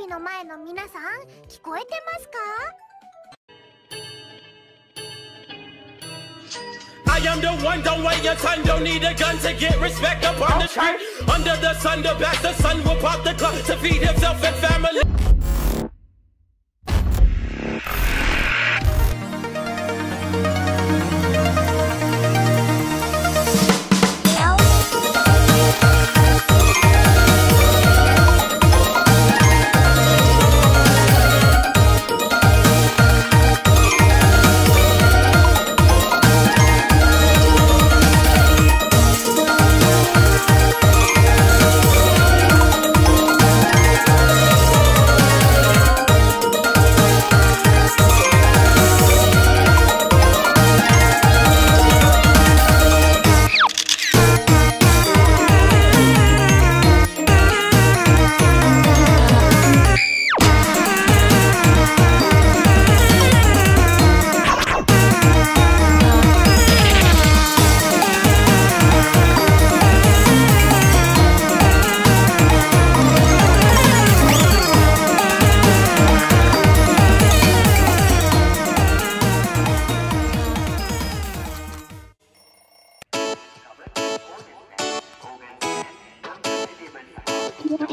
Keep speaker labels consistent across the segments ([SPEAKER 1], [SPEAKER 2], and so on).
[SPEAKER 1] ビの前の皆さん聞こえてますか
[SPEAKER 2] I am the one, don't wait your time, don't need a gun to get respect up on the street. Under the sun, the back, the sun will pop the clock to feed himself and family.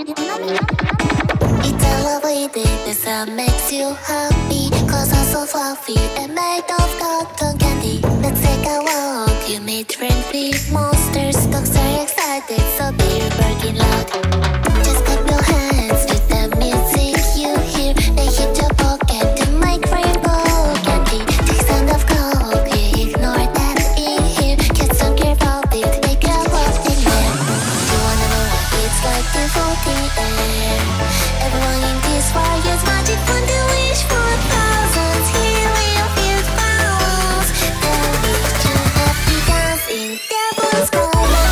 [SPEAKER 3] It's a lovely day the sun makes you happy Cause I'm so fluffy and made of cotton candy. Let's take a walk, you meet friendly monsters. Dogs are excited, so be barking loud Oh,